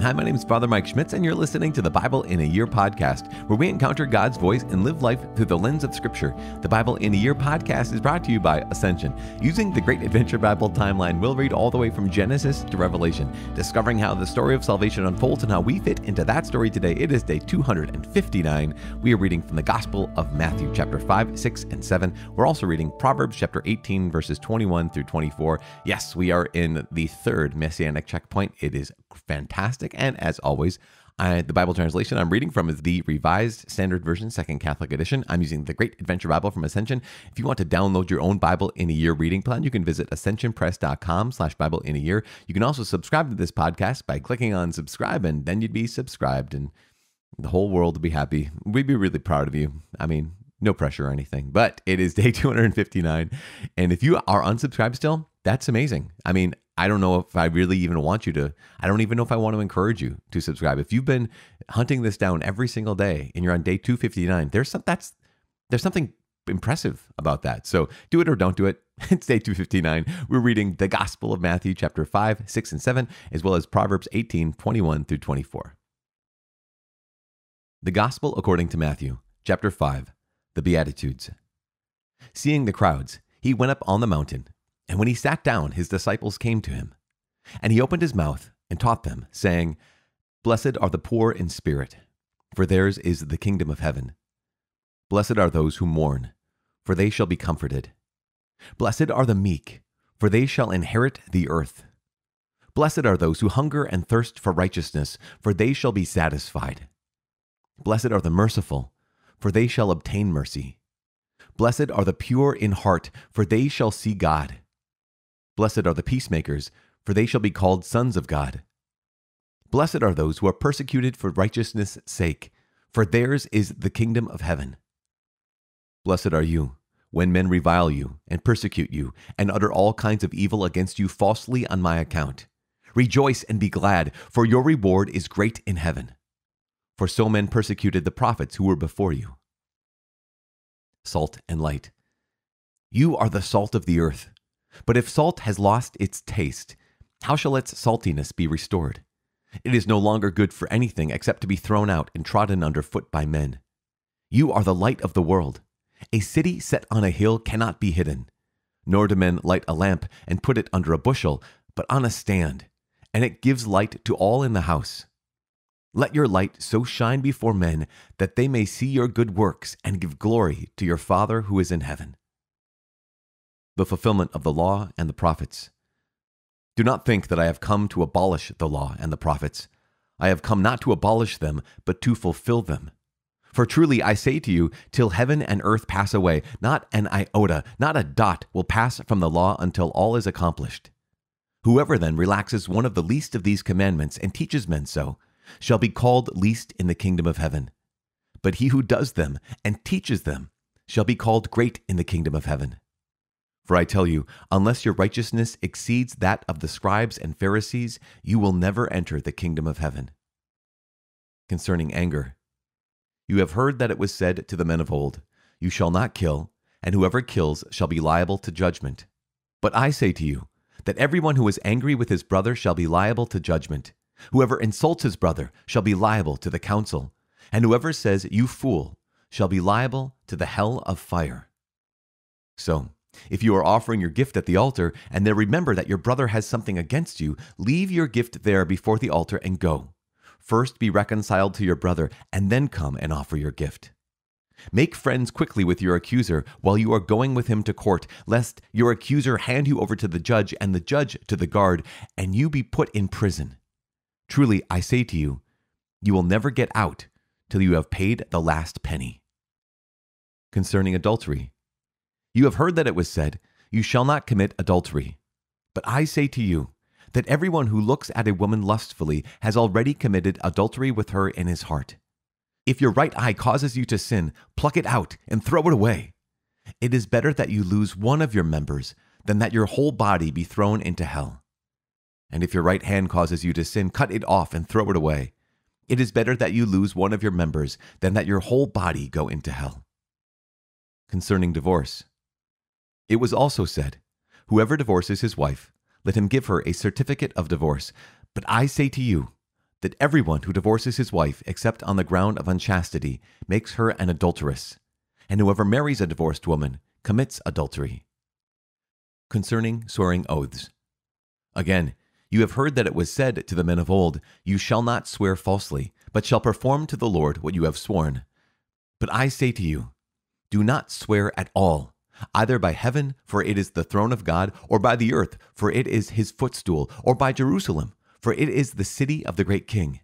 Hi, my name is Father Mike Schmitz, and you're listening to the Bible in a Year podcast, where we encounter God's voice and live life through the lens of Scripture. The Bible in a Year podcast is brought to you by Ascension. Using the Great Adventure Bible timeline, we'll read all the way from Genesis to Revelation, discovering how the story of salvation unfolds and how we fit into that story today. It is day 259. We are reading from the Gospel of Matthew, chapter 5, 6, and 7. We're also reading Proverbs, chapter 18, verses 21 through 24. Yes, we are in the third messianic checkpoint. It is fantastic. And as always, I, the Bible translation I'm reading from is the Revised Standard Version, Second Catholic Edition. I'm using the Great Adventure Bible from Ascension. If you want to download your own Bible in a Year reading plan, you can visit ascensionpress.com slash Bible in a Year. You can also subscribe to this podcast by clicking on subscribe, and then you'd be subscribed, and the whole world would be happy. We'd be really proud of you. I mean, no pressure or anything, but it is day 259. And if you are unsubscribed still, that's amazing. I mean, I don't know if I really even want you to, I don't even know if I want to encourage you to subscribe. If you've been hunting this down every single day and you're on day 259, there's some, that's, there's something impressive about that. So do it or don't do it. It's day 259. We're reading the Gospel of Matthew, chapter 5, 6, and 7, as well as Proverbs 18, 21 through 24. The Gospel according to Matthew, chapter 5, the Beatitudes. Seeing the crowds, he went up on the mountain and when he sat down, his disciples came to him. And he opened his mouth and taught them, saying, Blessed are the poor in spirit, for theirs is the kingdom of heaven. Blessed are those who mourn, for they shall be comforted. Blessed are the meek, for they shall inherit the earth. Blessed are those who hunger and thirst for righteousness, for they shall be satisfied. Blessed are the merciful, for they shall obtain mercy. Blessed are the pure in heart, for they shall see God. Blessed are the peacemakers, for they shall be called sons of God. Blessed are those who are persecuted for righteousness' sake, for theirs is the kingdom of heaven. Blessed are you when men revile you and persecute you and utter all kinds of evil against you falsely on my account. Rejoice and be glad, for your reward is great in heaven. For so men persecuted the prophets who were before you. Salt and light. You are the salt of the earth. But if salt has lost its taste, how shall its saltiness be restored? It is no longer good for anything except to be thrown out and trodden under foot by men. You are the light of the world. A city set on a hill cannot be hidden. Nor do men light a lamp and put it under a bushel, but on a stand, and it gives light to all in the house. Let your light so shine before men that they may see your good works and give glory to your Father who is in heaven the fulfillment of the law and the prophets. Do not think that I have come to abolish the law and the prophets. I have come not to abolish them, but to fulfill them. For truly I say to you, till heaven and earth pass away, not an iota, not a dot will pass from the law until all is accomplished. Whoever then relaxes one of the least of these commandments and teaches men so, shall be called least in the kingdom of heaven. But he who does them and teaches them shall be called great in the kingdom of heaven. For I tell you, unless your righteousness exceeds that of the scribes and Pharisees, you will never enter the kingdom of heaven. Concerning anger, you have heard that it was said to the men of old, You shall not kill, and whoever kills shall be liable to judgment. But I say to you, that everyone who is angry with his brother shall be liable to judgment. Whoever insults his brother shall be liable to the council, and whoever says, You fool, shall be liable to the hell of fire. So, if you are offering your gift at the altar and then remember that your brother has something against you, leave your gift there before the altar and go. First be reconciled to your brother and then come and offer your gift. Make friends quickly with your accuser while you are going with him to court, lest your accuser hand you over to the judge and the judge to the guard, and you be put in prison. Truly, I say to you, you will never get out till you have paid the last penny. Concerning adultery, you have heard that it was said, You shall not commit adultery. But I say to you, that everyone who looks at a woman lustfully has already committed adultery with her in his heart. If your right eye causes you to sin, pluck it out and throw it away. It is better that you lose one of your members than that your whole body be thrown into hell. And if your right hand causes you to sin, cut it off and throw it away. It is better that you lose one of your members than that your whole body go into hell. Concerning divorce, it was also said, Whoever divorces his wife, let him give her a certificate of divorce. But I say to you, that everyone who divorces his wife except on the ground of unchastity makes her an adulteress, and whoever marries a divorced woman commits adultery. Concerning swearing oaths. Again, you have heard that it was said to the men of old, You shall not swear falsely, but shall perform to the Lord what you have sworn. But I say to you, Do not swear at all, either by heaven, for it is the throne of God, or by the earth, for it is his footstool, or by Jerusalem for it is the city of the great king.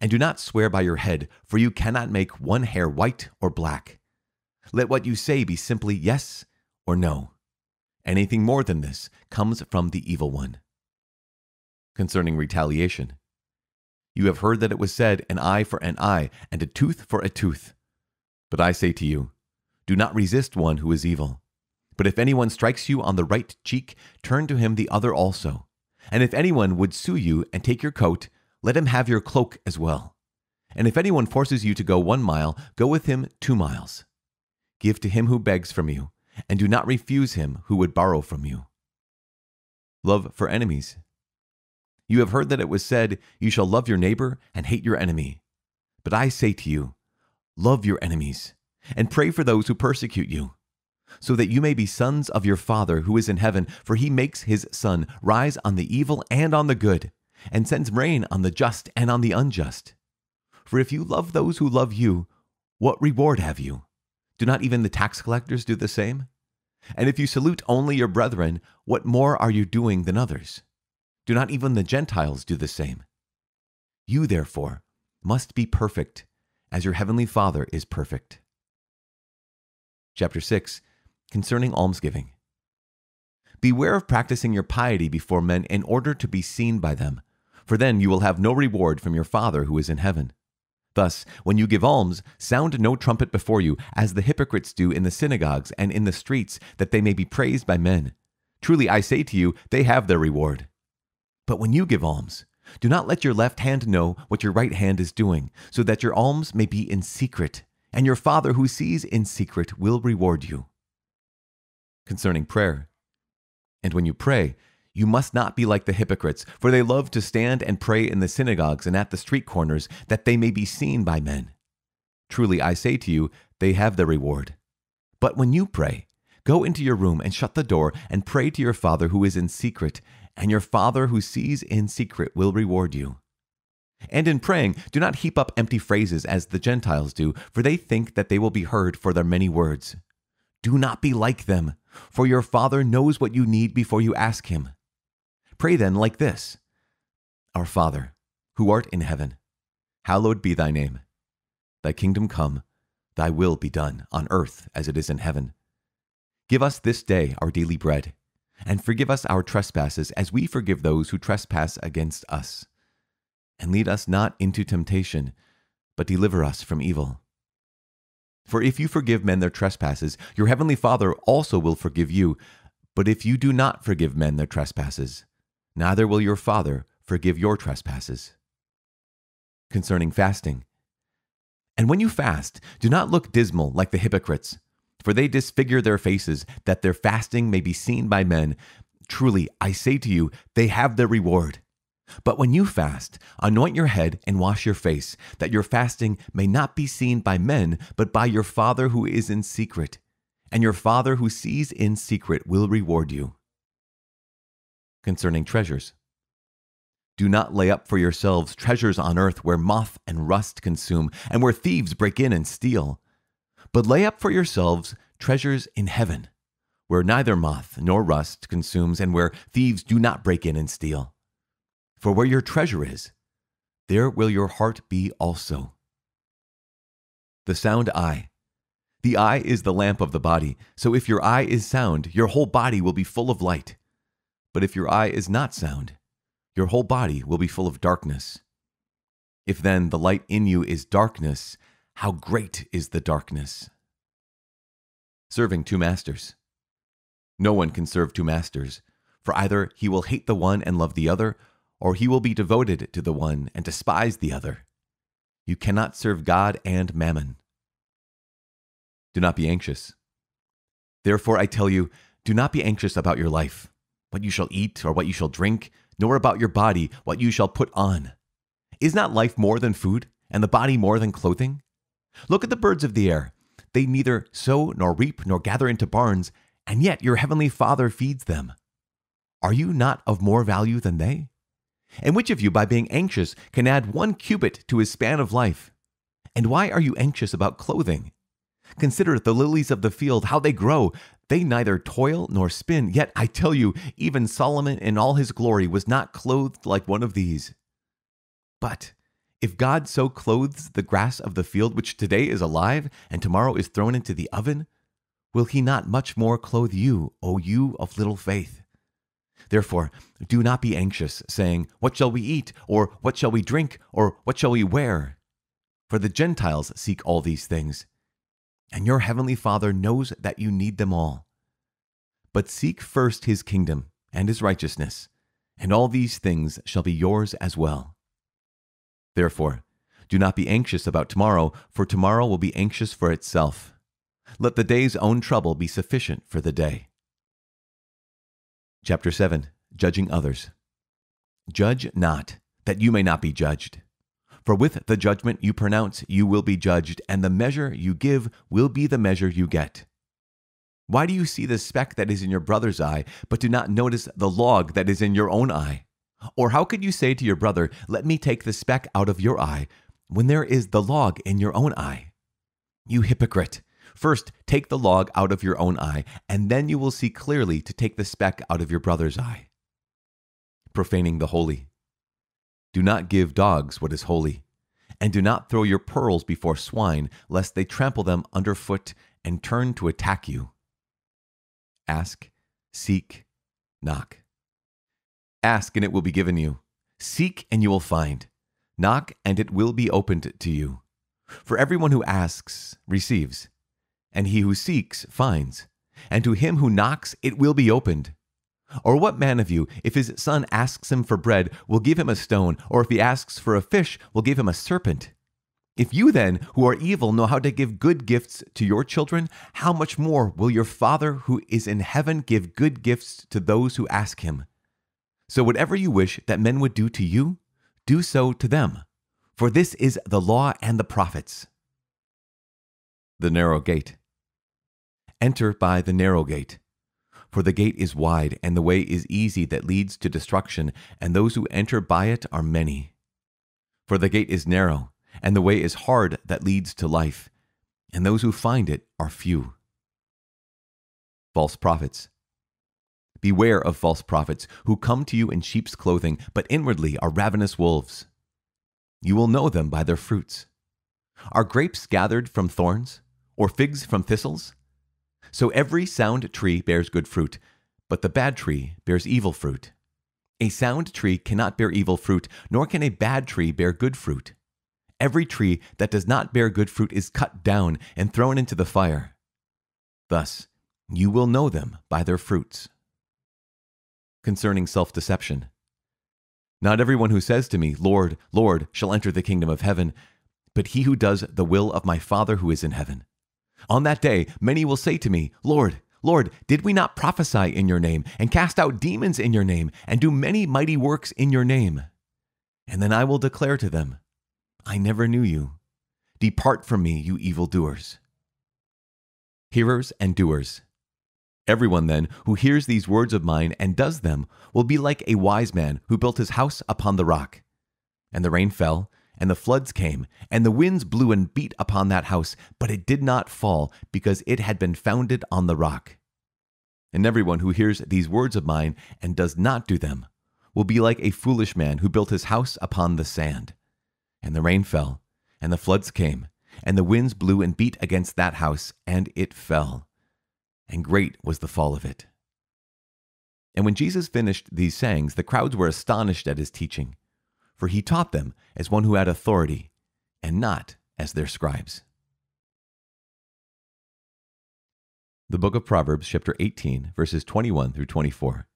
And do not swear by your head, for you cannot make one hair white or black. Let what you say be simply yes or no. Anything more than this comes from the evil one. Concerning retaliation, you have heard that it was said, an eye for an eye, and a tooth for a tooth. But I say to you, do not resist one who is evil. But if anyone strikes you on the right cheek, turn to him the other also. And if anyone would sue you and take your coat, let him have your cloak as well. And if anyone forces you to go one mile, go with him two miles. Give to him who begs from you, and do not refuse him who would borrow from you. Love for enemies. You have heard that it was said, You shall love your neighbor and hate your enemy. But I say to you, Love your enemies, and pray for those who persecute you so that you may be sons of your Father who is in heaven, for he makes his sun rise on the evil and on the good, and sends rain on the just and on the unjust. For if you love those who love you, what reward have you? Do not even the tax collectors do the same? And if you salute only your brethren, what more are you doing than others? Do not even the Gentiles do the same? You, therefore, must be perfect, as your heavenly Father is perfect. Chapter 6 concerning almsgiving. Beware of practicing your piety before men in order to be seen by them, for then you will have no reward from your Father who is in heaven. Thus, when you give alms, sound no trumpet before you, as the hypocrites do in the synagogues and in the streets, that they may be praised by men. Truly, I say to you, they have their reward. But when you give alms, do not let your left hand know what your right hand is doing, so that your alms may be in secret, and your Father who sees in secret will reward you concerning prayer. And when you pray, you must not be like the hypocrites, for they love to stand and pray in the synagogues and at the street corners, that they may be seen by men. Truly, I say to you, they have their reward. But when you pray, go into your room and shut the door and pray to your Father who is in secret, and your Father who sees in secret will reward you. And in praying, do not heap up empty phrases as the Gentiles do, for they think that they will be heard for their many words. Do not be like them for your Father knows what you need before you ask Him. Pray then like this Our Father, who art in heaven, hallowed be thy name. Thy kingdom come, thy will be done, on earth as it is in heaven. Give us this day our daily bread, and forgive us our trespasses as we forgive those who trespass against us. And lead us not into temptation, but deliver us from evil. For if you forgive men their trespasses, your heavenly Father also will forgive you. But if you do not forgive men their trespasses, neither will your Father forgive your trespasses. Concerning fasting. And when you fast, do not look dismal like the hypocrites, for they disfigure their faces, that their fasting may be seen by men. Truly, I say to you, they have their reward. But when you fast, anoint your head and wash your face, that your fasting may not be seen by men, but by your Father who is in secret. And your Father who sees in secret will reward you. Concerning treasures. Do not lay up for yourselves treasures on earth where moth and rust consume, and where thieves break in and steal. But lay up for yourselves treasures in heaven, where neither moth nor rust consumes, and where thieves do not break in and steal. For where your treasure is, there will your heart be also. The sound eye. The eye is the lamp of the body, so if your eye is sound, your whole body will be full of light. But if your eye is not sound, your whole body will be full of darkness. If then the light in you is darkness, how great is the darkness! Serving two masters. No one can serve two masters, for either he will hate the one and love the other, or he will be devoted to the one and despise the other. You cannot serve God and mammon. Do not be anxious. Therefore, I tell you, do not be anxious about your life, what you shall eat or what you shall drink, nor about your body, what you shall put on. Is not life more than food, and the body more than clothing? Look at the birds of the air. They neither sow nor reap nor gather into barns, and yet your heavenly Father feeds them. Are you not of more value than they? And which of you, by being anxious, can add one cubit to his span of life? And why are you anxious about clothing? Consider the lilies of the field, how they grow. They neither toil nor spin. Yet I tell you, even Solomon in all his glory was not clothed like one of these. But if God so clothes the grass of the field, which today is alive and tomorrow is thrown into the oven, will he not much more clothe you, O you of little faith? Therefore, do not be anxious, saying, What shall we eat? Or what shall we drink? Or what shall we wear? For the Gentiles seek all these things, and your heavenly Father knows that you need them all. But seek first his kingdom and his righteousness, and all these things shall be yours as well. Therefore, do not be anxious about tomorrow, for tomorrow will be anxious for itself. Let the day's own trouble be sufficient for the day. Chapter 7 Judging Others. Judge not, that you may not be judged. For with the judgment you pronounce, you will be judged, and the measure you give will be the measure you get. Why do you see the speck that is in your brother's eye, but do not notice the log that is in your own eye? Or how could you say to your brother, Let me take the speck out of your eye, when there is the log in your own eye? You hypocrite! First, take the log out of your own eye, and then you will see clearly to take the speck out of your brother's eye. Profaning the holy. Do not give dogs what is holy, and do not throw your pearls before swine, lest they trample them under foot and turn to attack you. Ask, seek, knock. Ask, and it will be given you. Seek, and you will find. Knock, and it will be opened to you. For everyone who asks receives, and he who seeks finds, and to him who knocks it will be opened. Or what man of you, if his son asks him for bread, will give him a stone, or if he asks for a fish, will give him a serpent? If you then, who are evil, know how to give good gifts to your children, how much more will your Father who is in heaven give good gifts to those who ask him? So whatever you wish that men would do to you, do so to them. For this is the law and the prophets. The narrow gate. Enter by the narrow gate. For the gate is wide, and the way is easy that leads to destruction, and those who enter by it are many. For the gate is narrow, and the way is hard that leads to life, and those who find it are few. False prophets. Beware of false prophets who come to you in sheep's clothing, but inwardly are ravenous wolves. You will know them by their fruits. Are grapes gathered from thorns, or figs from thistles? So every sound tree bears good fruit, but the bad tree bears evil fruit. A sound tree cannot bear evil fruit, nor can a bad tree bear good fruit. Every tree that does not bear good fruit is cut down and thrown into the fire. Thus, you will know them by their fruits. Concerning self deception. Not everyone who says to me, Lord, Lord, shall enter the kingdom of heaven, but he who does the will of my Father who is in heaven. On that day, many will say to me, Lord, Lord, did we not prophesy in your name, and cast out demons in your name, and do many mighty works in your name? And then I will declare to them, I never knew you. Depart from me, you evildoers. Hearers and doers. Everyone then who hears these words of mine and does them will be like a wise man who built his house upon the rock. And the rain fell, and the floods came, and the winds blew and beat upon that house, but it did not fall, because it had been founded on the rock. And everyone who hears these words of mine and does not do them will be like a foolish man who built his house upon the sand. And the rain fell, and the floods came, and the winds blew and beat against that house, and it fell. And great was the fall of it. And when Jesus finished these sayings, the crowds were astonished at his teaching for he taught them as one who had authority, and not as their scribes. The book of Proverbs, chapter 18, verses 21 through 24.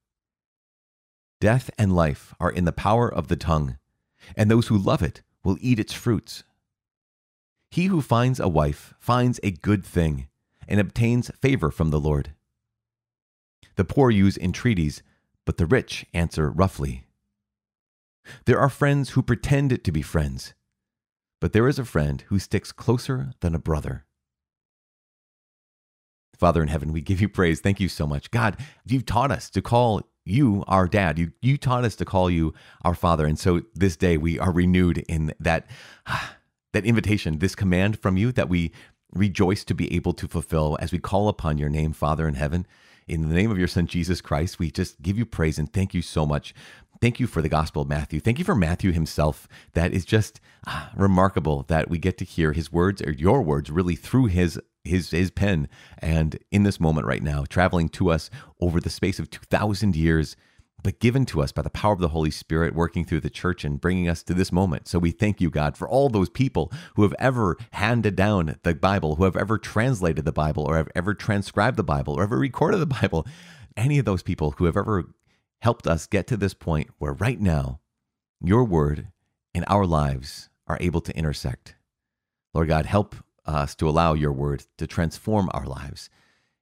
Death and life are in the power of the tongue, and those who love it will eat its fruits. He who finds a wife finds a good thing and obtains favor from the Lord. The poor use entreaties, but the rich answer roughly. There are friends who pretend to be friends, but there is a friend who sticks closer than a brother. Father in heaven, we give you praise. Thank you so much. God, you've taught us to call you our dad. You you taught us to call you our father. And so this day we are renewed in that that invitation, this command from you that we rejoice to be able to fulfill as we call upon your name, Father in heaven. In the name of your son Jesus Christ, we just give you praise and thank you so much. Thank you for the Gospel of Matthew. Thank you for Matthew himself. That is just ah, remarkable that we get to hear his words or your words really through his his his pen and in this moment right now traveling to us over the space of 2000 years but given to us by the power of the Holy Spirit working through the church and bringing us to this moment. So we thank you, God, for all those people who have ever handed down the Bible, who have ever translated the Bible, or have ever transcribed the Bible, or ever recorded the Bible. Any of those people who have ever helped us get to this point where right now your word and our lives are able to intersect. Lord God, help us to allow your word to transform our lives.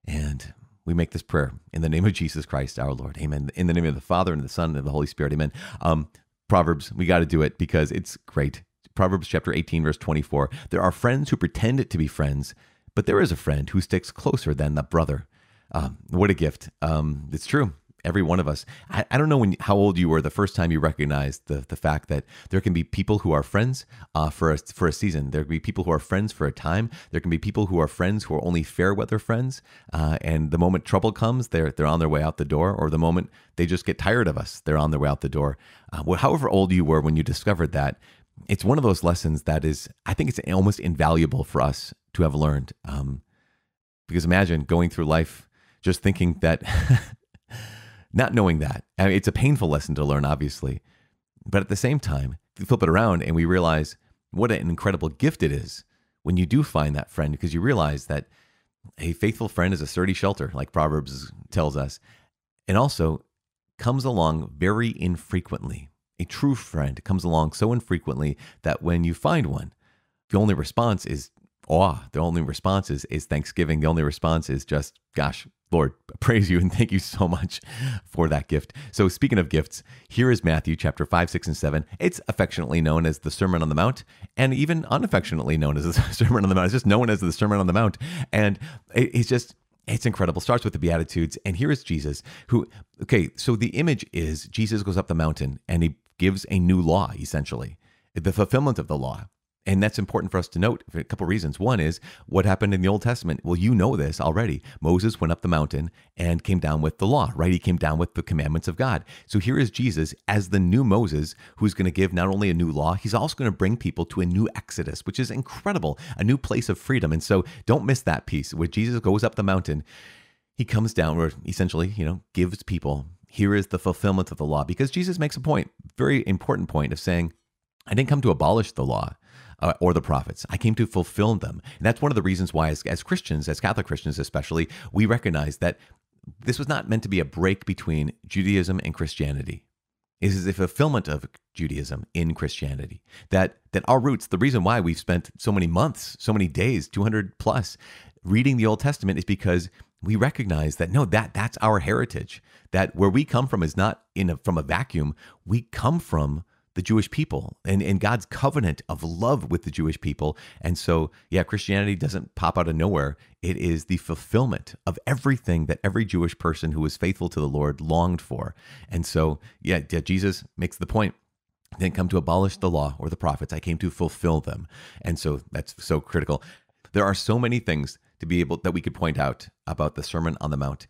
And we make this prayer in the name of Jesus Christ, our Lord. Amen. In the name of the Father and the Son and the Holy Spirit. Amen. Um, Proverbs, we got to do it because it's great. Proverbs chapter 18, verse 24. There are friends who pretend to be friends, but there is a friend who sticks closer than the brother. Um, what a gift. Um, it's true every one of us. I, I, don't know when how old you were the first time you recognized the the fact that there can be people who are friends uh, for a for a season. There can be people who are friends for a time. There can be people who are friends who are only fair weather friends. Uh, and the moment trouble comes, they're they're on their way out the door. Or the moment they just get tired of us, they're on their way out the door. Uh, well, however old you were when you discovered that, it's one of those lessons that is I think it's almost invaluable for us to have learned. Um, because imagine going through life just thinking that not knowing that. I mean, it's a painful lesson to learn, obviously. But at the same time, we flip it around and we realize what an incredible gift it is when you do find that friend because you realize that a faithful friend is a sturdy shelter, like Proverbs tells us, and also comes along very infrequently. A true friend comes along so infrequently that when you find one, the only response is awe. The only response is, is thanksgiving. The only response is just, gosh, Lord, praise you and thank you so much for that gift. So, speaking of gifts, here is Matthew chapter 5, 6, and 7. It's affectionately known as the Sermon on the Mount, and even unaffectionately known as the Sermon on the Mount. It's just known as the Sermon on the Mount. And it's just, it's incredible. Starts with the Beatitudes. And here is Jesus, who, okay, so the image is Jesus goes up the mountain and he gives a new law, essentially, the fulfillment of the law. And that's important for us to note for a couple of reasons. One is what happened in the Old Testament. Well, you know this already. Moses went up the mountain and came down with the law, right? He came down with the commandments of God. So here is Jesus as the new Moses who's going to give not only a new law, he's also going to bring people to a new Exodus, which is incredible, a new place of freedom. And so don't miss that piece where Jesus goes up the mountain. He comes down, or essentially, you know, gives people here is the fulfillment of the law because Jesus makes a point, very important point of saying, I didn't come to abolish the law uh, or the prophets. I came to fulfill them. And that's one of the reasons why, as, as Christians, as Catholic Christians especially, we recognize that this was not meant to be a break between Judaism and Christianity. It is a fulfillment of Judaism in Christianity. That that our roots, the reason why we've spent so many months, so many days, 200 plus, reading the Old Testament is because we recognize that no, that that's our heritage. That where we come from is not in a, from a vacuum. We come from the Jewish people and, and God's covenant of love with the Jewish people. And so, yeah, Christianity doesn't pop out of nowhere. It is the fulfillment of everything that every Jewish person who was faithful to the Lord longed for. And so, yeah, yeah Jesus makes the point. Didn't come to abolish the law or the prophets. I came to fulfill them. And so that's so critical. There are so many things to be able that we could point out about the Sermon on the Mount.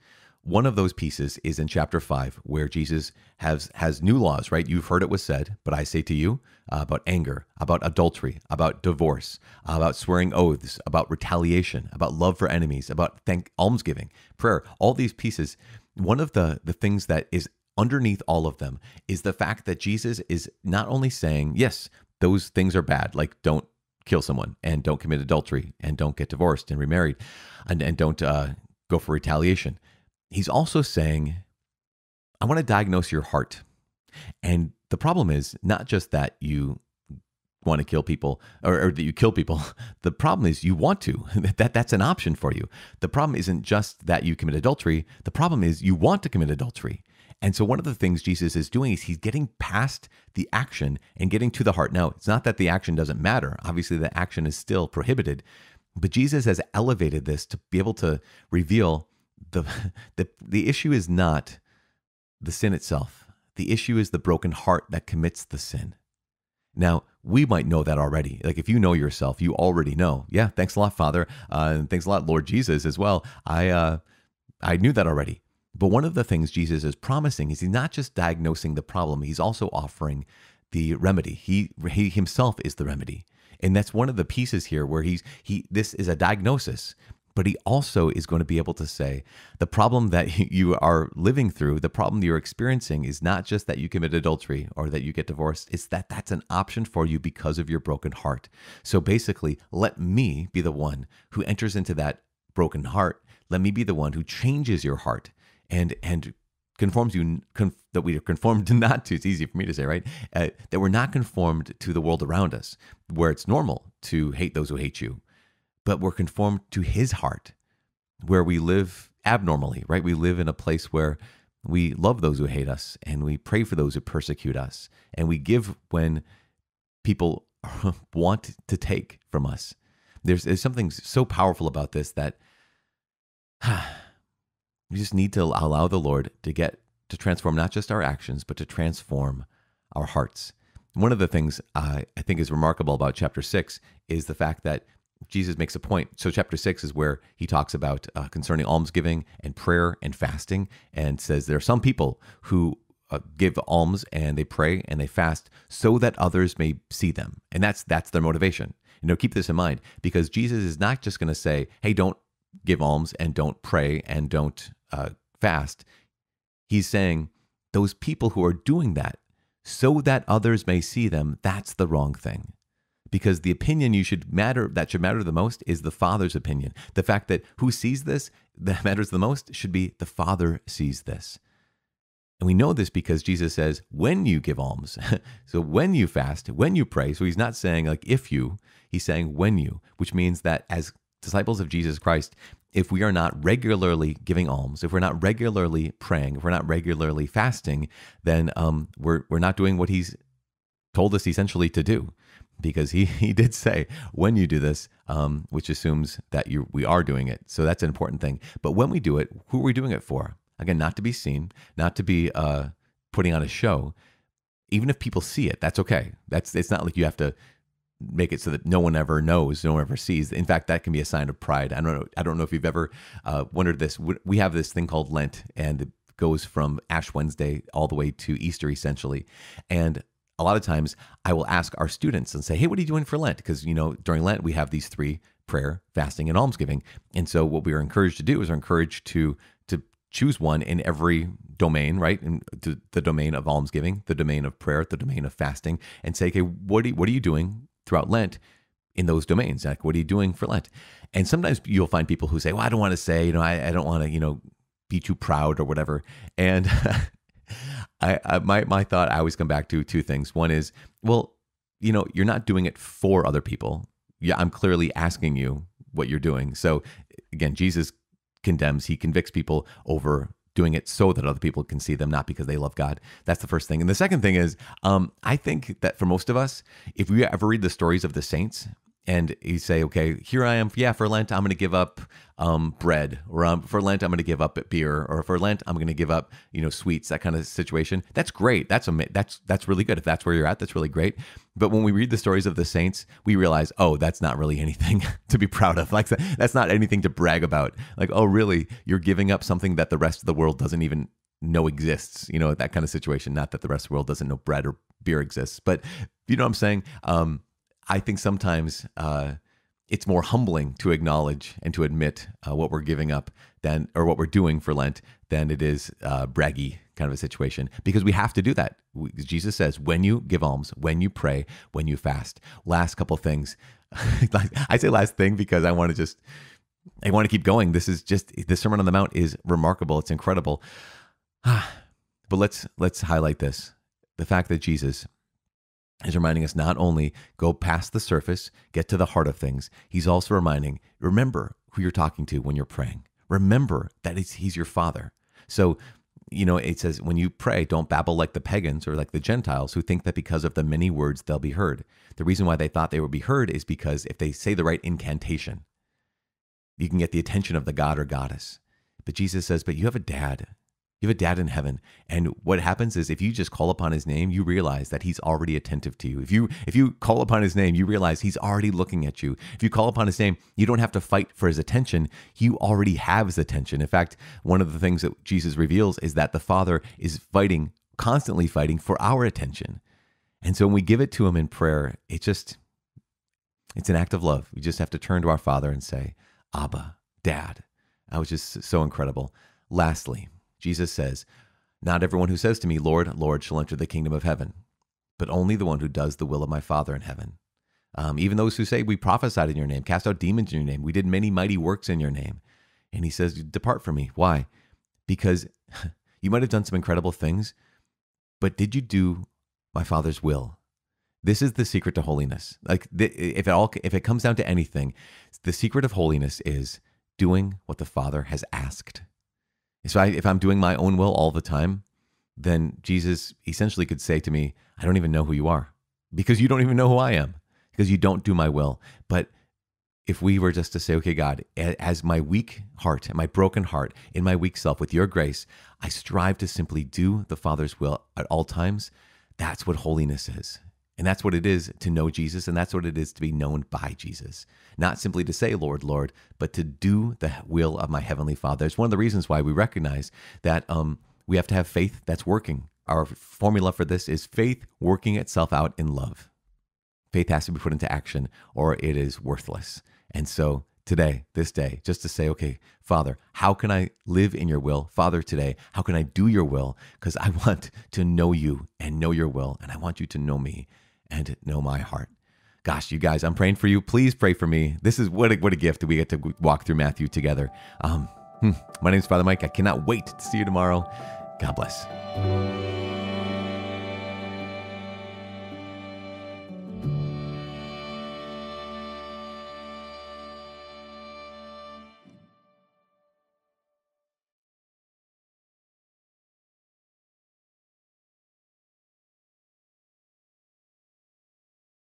One of those pieces is in chapter 5, where Jesus has, has new laws, right? You've heard it was said, but I say to you uh, about anger, about adultery, about divorce, about swearing oaths, about retaliation, about love for enemies, about thank almsgiving, prayer, all these pieces. One of the, the things that is underneath all of them is the fact that Jesus is not only saying, yes, those things are bad, like don't kill someone and don't commit adultery and don't get divorced and remarried and, and don't uh, go for retaliation he's also saying, I want to diagnose your heart. And the problem is not just that you want to kill people or, or, that you kill people. The problem is you want to. that that's an option for you. The problem isn't just that you commit adultery. The problem is you want to commit adultery. And so, one of the things Jesus is doing is he's getting past the action and getting to the heart. Now, it's not that the action doesn't matter. Obviously, the action is still prohibited, but Jesus has elevated this to be able to reveal the, the, the issue is not the sin itself, the issue is the broken heart that commits the sin. Now, we might know that already. Like if you know yourself, you already know. Yeah, thanks a lot, Father, uh, and thanks a lot, Lord Jesus, as well. I uh, I knew that already. But one of the things Jesus is promising is he's not just diagnosing the problem; he's also offering the remedy. He he himself is the remedy, and that's one of the pieces here where he's he. This is a diagnosis but he also is going to be able to say the problem that you are living through, the problem you're experiencing is not just that you commit adultery or that you get divorced, it's that that's an option for you because of your broken heart. So basically, let me be the one who enters into that broken heart. Let me be the one who changes your heart and and conforms you conf, that we are conformed not to. It's easy for me to say, right? Uh, that we're not conformed to the world around us, where it's normal to hate those who hate you, but we're conformed to his heart, where we live abnormally, right? We live in a place where we love those who hate us and we pray for those who persecute us and we give when people want to take from us. There's, there's something so powerful about this that we just need to allow the Lord to get to transform not just our actions, but to transform our hearts. One of the things I, I think is remarkable about chapter six is the fact that Jesus makes a point. So, chapter six is where he talks about uh, concerning almsgiving and prayer and fasting, and says there are some people who uh, give alms and they pray and they fast so that others may see them, and that's that's their motivation. You know, keep this in mind because Jesus is not just going to say, "Hey, don't give alms and don't pray and don't uh, fast." He's saying those people who are doing that so that others may see them, that's the wrong thing because the opinion you should matter that should matter the most is the father's opinion. The fact that who sees this that matters the most should be the father sees this. And we know this because jesus says when you give alms so when you fast when you pray so he's not saying like if you he's saying when you which means that as disciples of jesus christ if we are not regularly giving alms, if we're not regularly praying, if we're not regularly fasting, then um, we're we're not doing what he's told us essentially to do because he, he did say when you do this, um, which assumes that you we are doing it. So that's an important thing. But when we do it, who are we doing it for? Again, not to be seen, not to be uh, putting on a show. Even if people see it, that's okay. That's it's not like you have to make it so that no one ever knows, no one ever sees. In fact, that can be a sign of pride. I don't know. I don't know if you've ever uh, wondered this. We have this thing called Lent, and it goes from Ash Wednesday all the way to Easter, essentially. And a lot of times I will ask our students and say, Hey, what are you doing for Lent? Because, you know, during Lent, we have these three prayer, fasting, and almsgiving. And so what we are encouraged to do is we're encouraged to, to choose one in every domain, right? In the domain of almsgiving, the domain of prayer, the domain of fasting, and say, okay, what are you, what are you doing throughout Lent in those domains? Like, what are you doing for Lent? And sometimes you'll find people who say, well, I don't want to say, you know, I, I don't want to, you know, be too proud or whatever. And I, I my my thought I always come back to two things. One is, well, you know, you're not doing it for other people. Yeah, I'm clearly asking you what you're doing. So again, Jesus condemns, he convicts people over doing it so that other people can see them, not because they love God. That's the first thing. And the second thing is, um, I think that for most of us, if we ever read the stories of the saints, and you say, okay, here I am. Yeah, for Lent, I'm going to give up um, bread, or um, for Lent, I'm going to give up beer, or for Lent, I'm going to give up, you know, sweets. That kind of situation. That's great. That's ama- that's that's really good. If that's where you're at, that's really great. But when we read the stories of the saints, we realize, oh, that's not really anything to be proud of. Like that's not anything to brag about. Like, oh, really? You're giving up something that the rest of the world doesn't even know exists. You know, that kind of situation. Not that the rest of the world doesn't know bread or beer exists, but you know what I'm saying. Um, I think sometimes uh, it's more humbling to acknowledge and to admit uh, what we're giving up than, or what we're doing for Lent, than it is uh, braggy kind of a situation because we have to do that. Jesus says, when you give alms, when you pray, when you fast. Last couple things. I say last thing because I want to just, I want to keep going. This is just the Sermon on the Mount is remarkable. It's incredible. but let's let's highlight this: the fact that Jesus is reminding us not only go past the surface, get to the heart of things, he's also reminding, remember who you're talking to when you're praying. Remember that he's your father. So you know, it says, when you pray, don't babble like the pagans or like the Gentiles who think that because of the many words they'll be heard. The reason why they thought they would be heard is because if they say the right incantation, you can get the attention of the god or goddess. But Jesus says, but you have a dad you have a dad in heaven. And what happens is if you just call upon his name, you realize that he's already attentive to you. If you if you call upon his name, you realize he's already looking at you. If you call upon his name, you don't have to fight for his attention. You already have his attention. In fact, one of the things that Jesus reveals is that the Father is fighting, constantly fighting for our attention. And so when we give it to him in prayer, it just it's an act of love. We just have to turn to our Father and say, Abba, Dad. That was just so incredible. Lastly, Jesus says, Not everyone who says to me, Lord, Lord, shall enter the kingdom of heaven, but only the one who does the will of my Father in heaven. Um, even those who say, We prophesied in your name, cast out demons in your name, we did many mighty works in your name. And he says, Depart from me. Why? Because you might have done some incredible things, but did you do my Father's will? This is the secret to holiness. Like if it all if it comes down to anything, the secret of holiness is doing what the Father has asked. So I, if I'm doing my own will all the time, then Jesus essentially could say to me, I don't even know who you are because you don't even know who I am because you don't do my will. But if we were just to say, okay, God, as my weak heart, and my broken heart, in my weak self, with your grace, I strive to simply do the Father's will at all times, that's what holiness is. And that's what it is to know Jesus, and that's what it is to be known by Jesus. Not simply to say, Lord, Lord, but to do the will of my Heavenly Father. It's one of the reasons why we recognize that um, we have to have faith that's working. Our formula for this is faith working itself out in love. Faith has to be put into action, or it is worthless. And so today, this day, just to say, okay, Father, how can I live in your will? Father, today, how can I do your will? Because I want to know you and know your will, and I want you to know me and know my heart. Gosh, you guys, I'm praying for you. Please pray for me. This is what a, what a gift that we get to walk through Matthew together. Um, hmm, my name is Father Mike. I cannot wait to see you tomorrow. God bless.